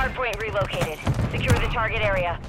Hardpoint relocated. Secure the target area.